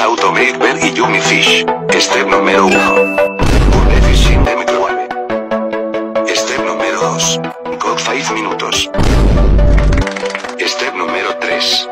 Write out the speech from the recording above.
How to make very yummy fish. Step número 1. Put fish in the microwave. Step número 2. Cook 5 minutos. Step número 3.